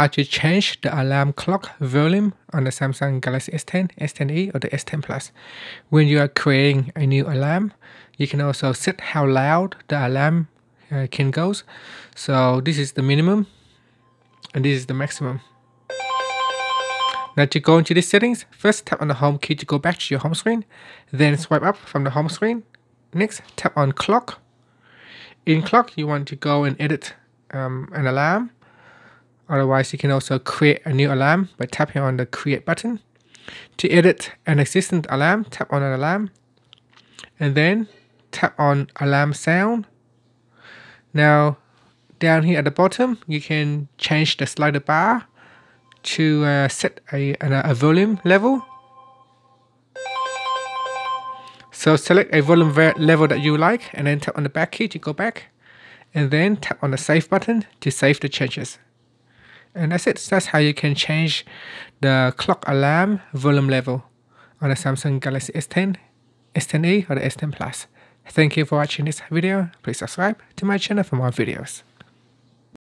how to change the alarm clock volume on the Samsung Galaxy S10, S10e or the S10 Plus. When you are creating a new alarm, you can also set how loud the alarm uh, can goes. So this is the minimum and this is the maximum. Now to go into these settings, first tap on the home key to go back to your home screen, then swipe up from the home screen. Next, tap on clock. In clock, you want to go and edit um, an alarm Otherwise, you can also create a new alarm by tapping on the create button. To edit an existing alarm, tap on an alarm and then tap on alarm sound. Now, down here at the bottom, you can change the slider bar to uh, set a, a volume level. So select a volume level that you like and then tap on the back key to go back and then tap on the save button to save the changes. And that's it. That's how you can change the clock alarm volume level on the Samsung Galaxy S10, S10e or the S10 Plus. Thank you for watching this video. Please subscribe to my channel for more videos.